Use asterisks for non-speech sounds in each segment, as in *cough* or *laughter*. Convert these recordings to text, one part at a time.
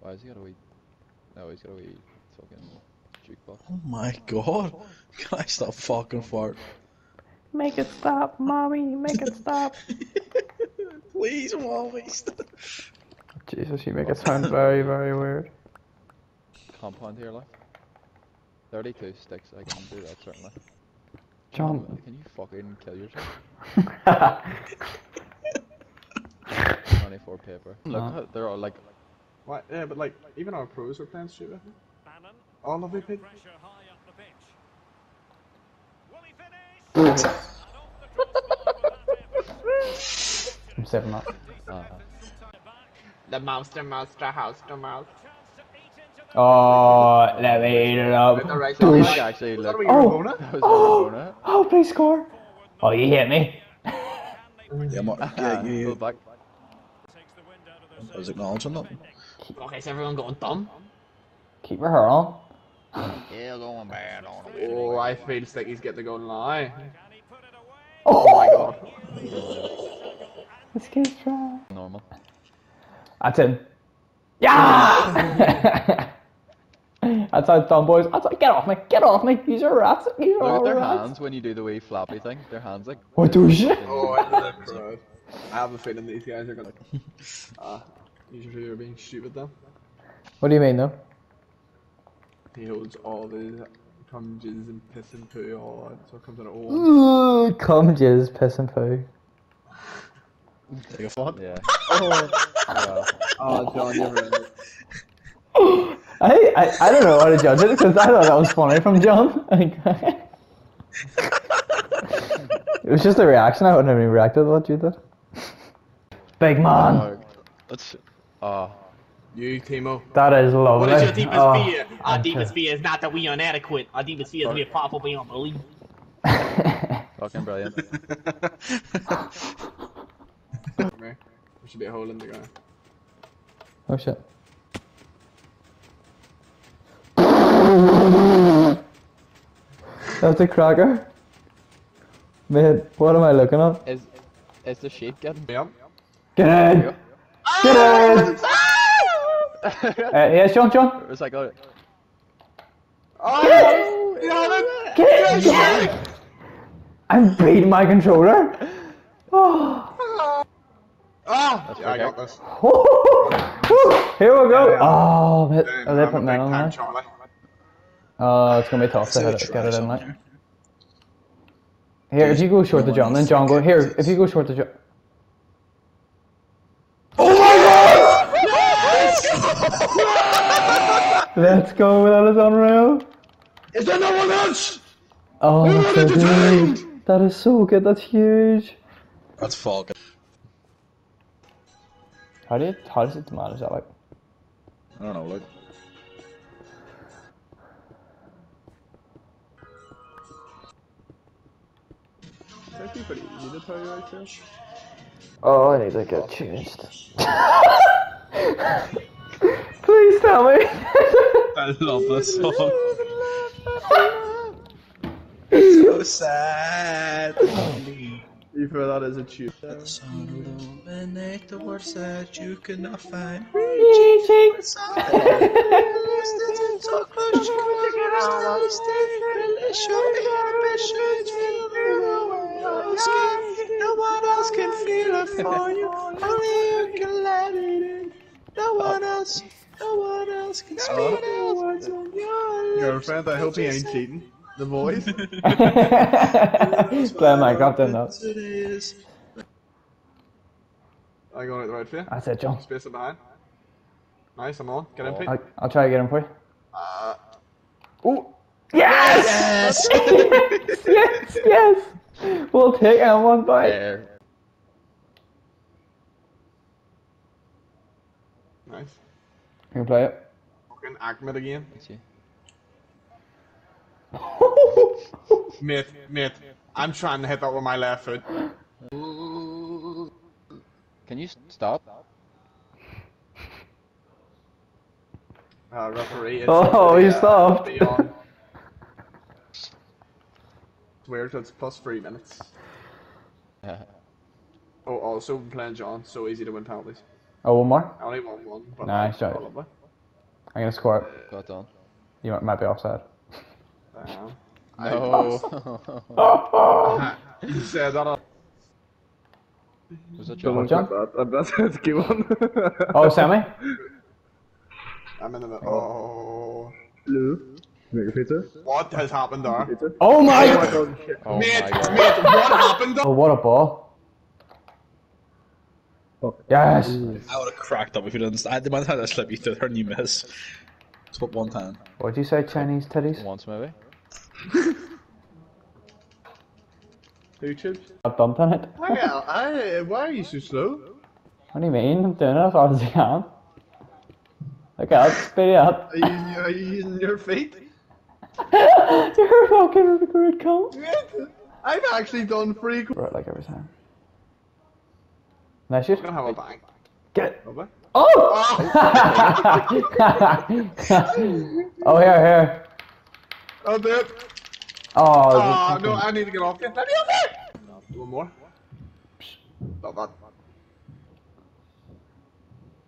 Why has he got a wee? No, he's got a wee fucking jukebox. Oh my god. Can I stop fucking fart? Make it stop, mommy. Make it stop. *laughs* Please, mommy. Jesus, you make it sound very, very weird. Compound here, like. 32 sticks, I can do that certainly. John. Can you fucking kill yourself? *laughs* 24 paper. Look, Huh? how they're all like. What? Yeah, but like, even our pros are playing stupid. All of it, pick. *laughs* I'm saving that. Uh, The monster, monster house, the mouse. Oh, let me eat it up. The right I side. think actually look. that Oh. *laughs* That was Oh, oh, please score. Oh, you hit me. Yeah, Mark, Ah, yeah, pull you. back. I was acknowledging that. Okay, is everyone going dumb? Keep your hair on. Yeah, going bad on the Oh, I feel like he's getting to go now. Oh my god. This game's dry. Normal. That's him. Yeah! *laughs* That's how it's done, boys. That's how, get off me. Get off me. These are rats. These are Look at their rats. hands when you do the wee floppy thing. Their hands like. What do you? Oh, I know that. I have a feeling these guys are gonna. *laughs* Ah, usually you're being stupid then. What do you mean, though? He holds all the cum, jizz, and piss and poo, all that, so it comes out of all. Ooh, come jizz, piss and poo. Take a fuck. Yeah. Oh, *laughs* yeah. oh John, you're right. *gasps* I, I I don't know how to judge it because I thought that was funny from John. *laughs* *laughs* it was just a reaction. I wouldn't have even reacted to what you did. Big man. Oh, Let's. Ah. You, Timo. That is lovely. What is your deepest Oh, fear? Our I'm deepest fear is not that we are inadequate. Our deepest fear is we are powerful beyond belief. Fucking brilliant. *laughs* There should be a hole in the ground. oh shit. *laughs* That's a cracker. Mate, what am I looking at? Is is the sheep getting? Yep. Get in! Get in! Uh, yes, John, John. It was like, oh, Oh! You have it! Get in! Yeah! I'm beating my controller. Oh. Ah! That's Yeah, I got this. *laughs* Here we go. Yeah. Oh, but Damn, are they I'm a putting big that on there? Charlie. Oh, it's gonna be tough to hit it, get it in on like. there. Here, if you go short to John, then John go here. If you go short to John. Let's go, that is unreal. Is there no one else? Oh, that's so good. That is so good, that's huge. That's fucking. How do you, how does it manage that like? I don't know, look. It's actually pretty easy to tell you right there. Oh, I need to get changed. *laughs* Please tell me. I love this song. It's so *laughs* sad. You feel that as a tune. So illuminate the words that you cannot find. So close to you, *laughs* stay show me ambitions, feel. No one else can feel it for you. Only you can let it in. No one else, no one else can speak the words on your lips. Girlfriend, I hope he ain't cheating. The voice. Play Minecraft then though. It is. I going it the right for you. That's it, John. Space it behind. Nice, I'm on. Get in, Pete. I'll, I'll try to get him for you. Uh, Ooh. Yes! Yes! *laughs* yes, yes! We'll take him one bite. there. Nice. You can play it. Fucking Ahmed again. Let's see. Mate, mate. I'm trying to hit that with my left foot. Can you stop? *laughs* Uh, referee. It's Oh, the, he uh, stopped. Beyond. Swear to it's plus three minutes. Oh, also playing John, so easy to win penalties. Oh, one more? I only won one, but Nice uh, shot. I'm gonna score it. Got done. You might, might be offside. Damn. No. *laughs* *laughs* You said that. I Was it don't John? John? that. That's that's a good one. Oh, Sammy? *laughs* I'm in the middle. Oh. Hello. Make a pizza. What has happened there? Oh my! Oh mate, my god. mate, what happened there? Oh, what a ball. Yes! I would have cracked up if you didn't. I, the man had to slip you through her and you miss. It's what one time. What'd you say, Chinese titties? Once maybe. *laughs* Two chips. I've bumped on it. I, I, why are you so slow? What do you mean? I'm doing it as hard as I can. Look out, speed it up. Are you, are you using your feet? *laughs* You're fucking good cunt. I've actually done free. I'm Right, like every time. Nice shoot. gonna have a bang. Get. Have I? Oh! *laughs* oh, here, here. I'll do it. Oh, Oh, no, I need to get off you. Let me off it! One more. Not bad.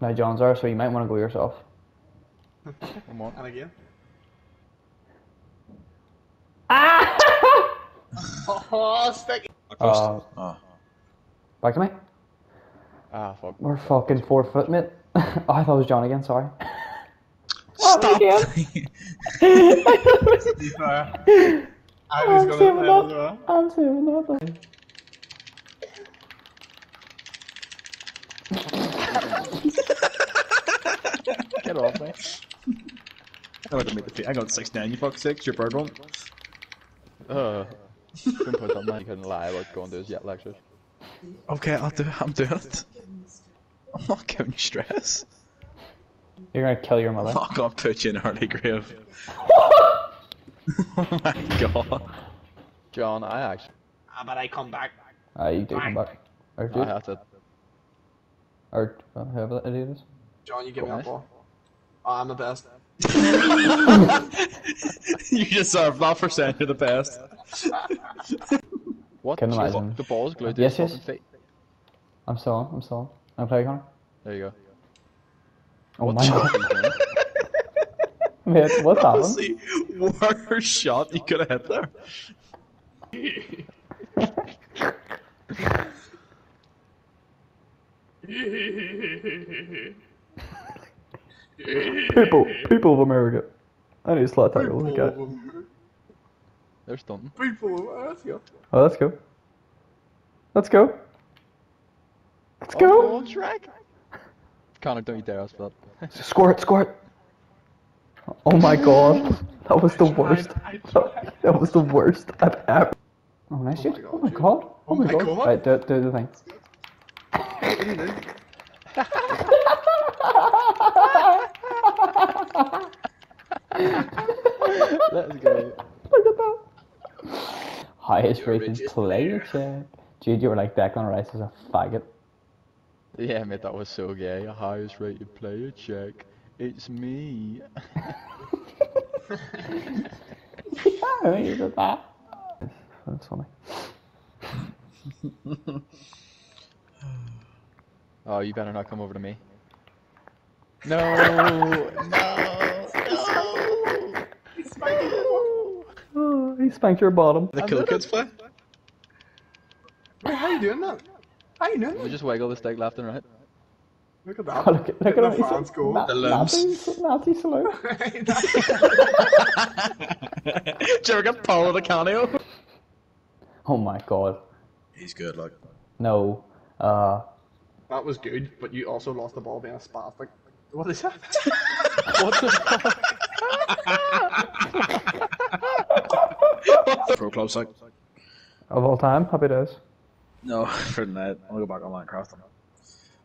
Now John's are, so you might want to go yourself. *laughs* Come on. And again. Ah! *laughs* Oh, stick. Uh, Oh. back to me. Ah, fuck. We're fucking four foot, mate. *laughs* oh, I thought it was John again, sorry. Stop! To *laughs* I was I'm gonna saving play as well. I'm saving that. *laughs* Get off me. I would have made the feet. I got six nine. You fuck six. Your bird one. Uh, couldn't put something. You couldn't lie about going to his yet lectures. Okay, I'll do. I'm doing it. I'm not giving you stress. You're gonna kill your mother. I'm not gonna put you in an early grave. oh my god. John, I actually, Ah, but I come back. Ah, you do come back. Or I dude. had to. Or well, whoever that idiot is. John, you give me Go that on. ball. Oh, I'm the best. *laughs* you deserve that for saying you're the best. What? Can The- imagine. The ball's glued to Yes, yes. feet. I'm still on. I'm still on. I'm playing Connor. There you go. Oh What my the god. fuck are you doing? Mate, what's happened? Honestly, worst shot you could have hit there. People, people of America. I need a slot tackle. People Okay. of America. They're stunting. People of America. Oh, let's go. Let's go. Let's Oh, go. Shrek! Connor, don't you dare ask for that. Score it, score it. Oh my god. That was the *laughs* worst. That was the worst I've ever. Oh, nice shit. Oh my god. Oh, oh my my god. God. Right, do, do the thing. Let's go. Look at that. Highest rated player check. Dude, you were like Declan Rice as a faggot. Yeah, mate, that was so gay. Highest rated player check. It's me. *laughs* yeah, you did that. That's funny. *laughs* Oh, you better not come over to me. *laughs* No, no, no. Oh, he spanked your bottom. The cool kids play. Wait, how you doing that? How you doing We that? just wiggle the stick left and right. Look at that. Oh, that. look at, look at him. the He's fans go. Na- The limbs. Nazi, Nazi salute. Did you ever get Paul the cameo? Oh my god. He's good, like. No. Uh, that was good, but you also lost the ball being a spastic. What is that? What the *laughs* fuck? Pro club site. of all time, happy days. No, *laughs* for the night. I'll go back on Minecraft. Are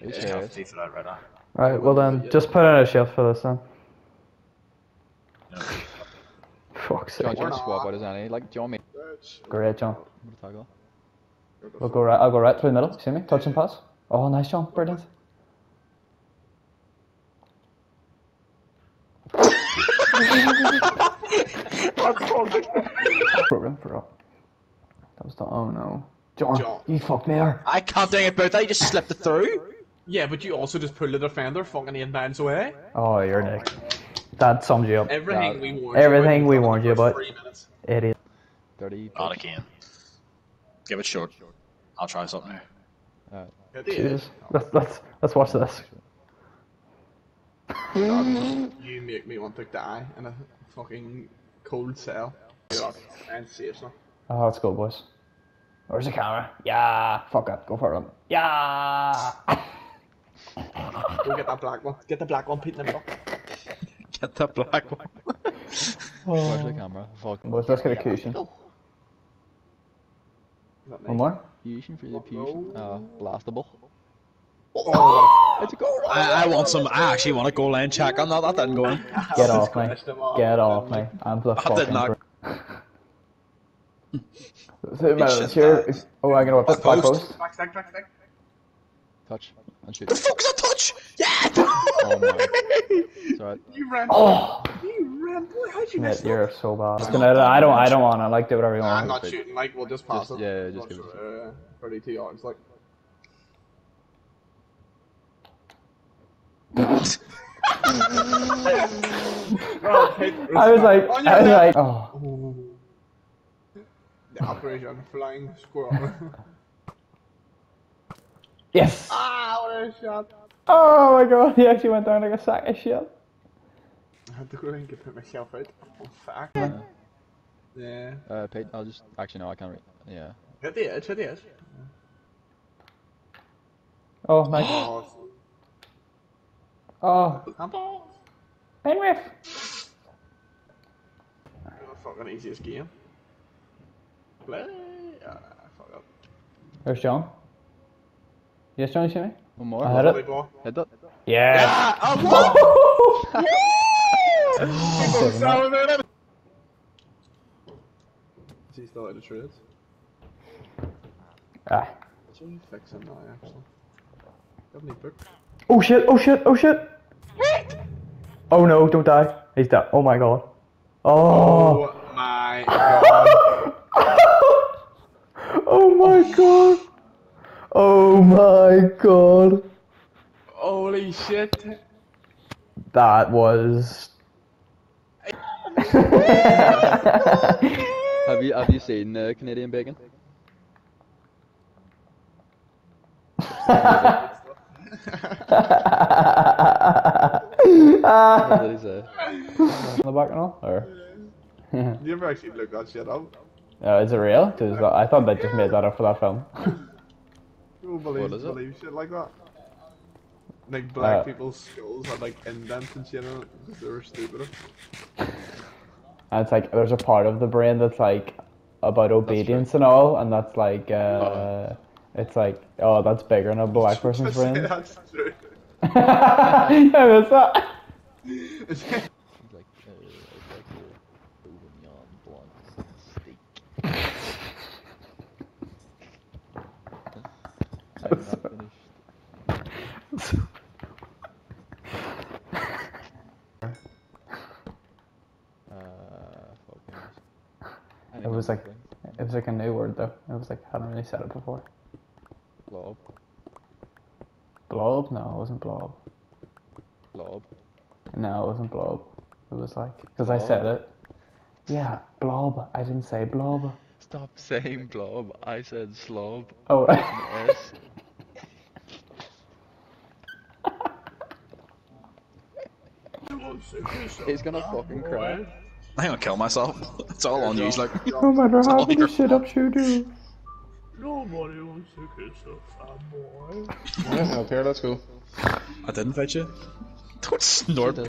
you Yeah, serious? FIFA that right now. Right, well then, just put in a shift for this then. No. Fuck's John, sake. do you want to swap out as any? Like, do you want me Great, John. to tackle? We'll go right. I'll go right through the middle. See me? Touch and pass. Oh, nice, John. Brilliant. *laughs* Program for up. That was the. Oh no. John, John. you fucked me there. I can't do anything about that. You just slipped it through. yeah, but you also just pulled the defender fucking eight miles away. Oh, you're Nick. That sums you up. Everything Yeah. we warned Everything you we about, warned you we've done in about. the three minutes. Idiot. 30 God, I ticks. can. Give it short. I'll try something here. Alright. Jesus. Let's let's let's watch this. *laughs* You make me want to die in a fucking cold cell. And safe now. Oh, let's go, boys. Where's the camera? Yeah. Fuck it. Go for it. Yeah. Go get that black one. Get the black one, Pete in the middle. Get that black one. Where's the camera? Fuck. Boys, let's get a cushion. That me? One more. Fusion for the fusion. Uh, blastable. Oh, It's a goal! I, I want some. I actually want a goal line check on that. That didn't go in. Get off me. crashed him off. Get off me. I'm the I fucking. did not. *laughs* So, man, it's here. Oh, I'm gonna whip it. Back Post. post. Back, back, back, back. Touch. And shoot. The fuck's a touch? Yeah. Oh my. Sorry. *laughs* You ran. Oh. You ran. Boy, how'd you miss that? You're so bad. Just gonna, I don't. I don't want it. Like do whatever you want. I'm not shooting, like, we'll just pass Just- it. yeah, yeah, just give it Uh, 32 yards, like. *laughs* I was like, I was like, oh. The Operation Flying Squirrel. *laughs* Yes. ah, what a shot. Oh my god, he actually went down like a sack of shit. I had to go and get myself out. Oh, fuck. Yeah. Uh, Pete, I'll just. Actually, no, I can't read. Yeah. Hit the edge, hit the edge. Oh my. *gasps* Oh, Oh, handball. Penrith. The fucking easiest game. Play. Ah, fuck up. There's John. Yes, John, you see me? One more. I had Volley it. ball. Yes. Hit that. Ah, oh, what? *laughs* Seven, Seven, eight. Is he still out of trades? Ah. Should we fix him now, actually? Got any book? Oh shit, oh shit, oh shit. Oh no, don't die. He's dead. Oh my god. Oh. Oh my god. Oh my god. Oh my god. Holy shit. That was. *laughs* Have you have you seen uh, Canadian Bacon? *laughs* What did he say? *laughs* On the back and all? Or? You ever actually look that shit up? Uh, is it real? Because I thought they just made that up for that film. *laughs* You won't believe, it? shit like that. Like black Uh, people's skulls had like indents and shit in it because they were stupider. And it's like there's a part of the brain that's like about obedience and all, and that's like uh, it's like oh that's bigger than a black *laughs* person's brain. *laughs* yeah, That's true. that's that. He's like, uh, I'd like to bouillon blanc steak. Finished. Uh. It was like it was like a new word though. It was like I hadn't really said it before. blob, Blob? No, it wasn't blob. blob. No, it wasn't blob. It was like because I said it. Yeah, blob. I didn't say blob. Stop saying blob. I said slob. Oh. S. *laughs* He's gonna fucking cry. I'm gonna kill myself. *laughs* It's all on you. He's like, oh no matter how all many shit ups you do. Nobody wants to kiss a fat boy. Yeah, okay, let's go. I didn't fight you. *laughs* Don't snort.